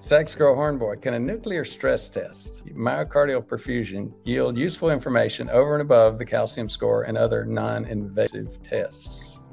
Sex Girl Hornboy, can a nuclear stress test, myocardial perfusion, yield useful information over and above the calcium score and other non invasive tests?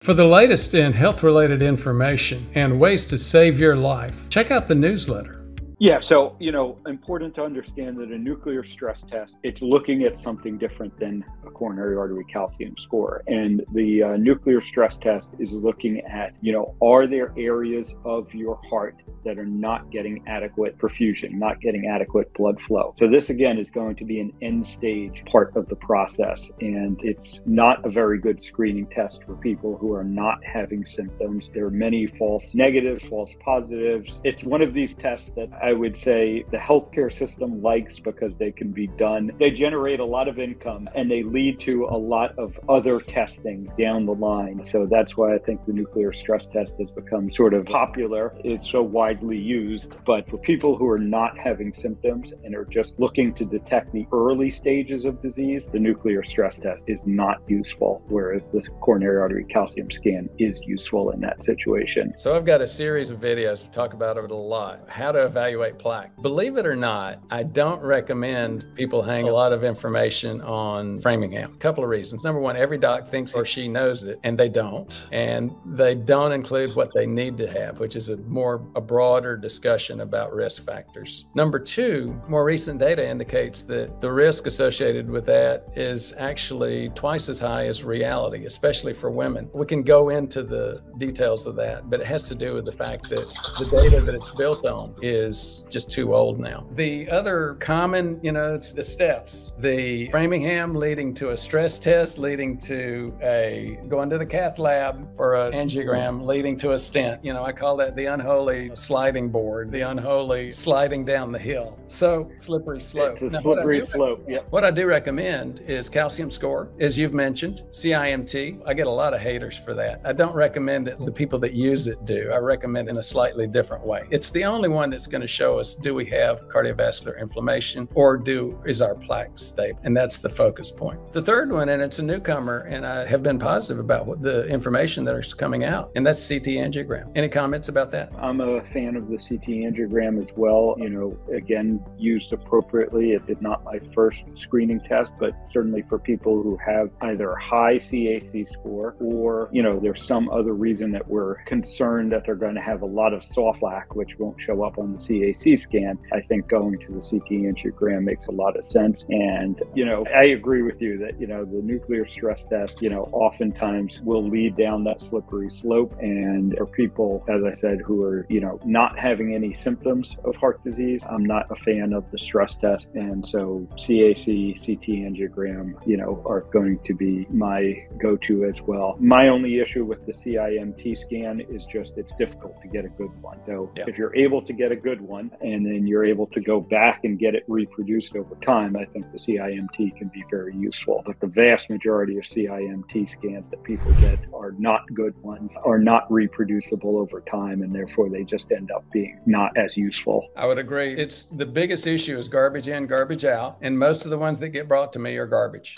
For the latest in health related information and ways to save your life, check out the newsletter. Yeah, so you know, important to understand that a nuclear stress test it's looking at something different than a coronary artery calcium score, and the uh, nuclear stress test is looking at you know, are there areas of your heart that are not getting adequate perfusion, not getting adequate blood flow. So this again is going to be an end stage part of the process, and it's not a very good screening test for people who are not having symptoms. There are many false negatives, false positives. It's one of these tests that I would say the healthcare system likes because they can be done. They generate a lot of income and they lead to a lot of other testing down the line. So that's why I think the nuclear stress test has become sort of popular. It's so widely used. But for people who are not having symptoms and are just looking to detect the early stages of disease, the nuclear stress test is not useful, whereas the coronary artery calcium scan is useful in that situation. So I've got a series of videos to talk about it a lot. How to evaluate evaluate plaque. Believe it or not, I don't recommend people hang a lot of information on Framingham. A couple of reasons. Number one, every doc thinks or she knows it, and they don't. And they don't include what they need to have, which is a more a broader discussion about risk factors. Number two, more recent data indicates that the risk associated with that is actually twice as high as reality, especially for women. We can go into the details of that, but it has to do with the fact that the data that it's built on is just too old now. The other common, you know, it's the steps. The Framingham leading to a stress test, leading to a going to the cath lab for an angiogram, leading to a stent. You know, I call that the unholy sliding board, the unholy sliding down the hill. So slippery slope. It's a now, slippery slope. Yep. What I do recommend is calcium score, as you've mentioned, CIMT. I get a lot of haters for that. I don't recommend it. The people that use it do. I recommend it in a slightly different way. It's the only one that's going to show us do we have cardiovascular inflammation or do is our plaque stable? And that's the focus point. The third one, and it's a newcomer, and I have been positive about what the information that is coming out, and that's CT angiogram. Any comments about that? I'm a fan of the CT angiogram as well. You know, again, used appropriately. It did not my first screening test, but certainly for people who have either a high CAC score or, you know, there's some other reason that we're concerned that they're going to have a lot of soft plaque, which won't show up on the CAC CAC scan, I think going to the CT angiogram makes a lot of sense. And, you know, I agree with you that, you know, the nuclear stress test, you know, oftentimes will lead down that slippery slope. And for people, as I said, who are, you know, not having any symptoms of heart disease, I'm not a fan of the stress test. And so CAC, CT angiogram, you know, are going to be my go to as well. My only issue with the CIMT scan is just it's difficult to get a good one. So yeah. if you're able to get a good one, one, and then you're able to go back and get it reproduced over time, I think the CIMT can be very useful. But the vast majority of CIMT scans that people get are not good ones, are not reproducible over time, and therefore they just end up being not as useful. I would agree. It's the biggest issue is garbage in, garbage out, and most of the ones that get brought to me are garbage.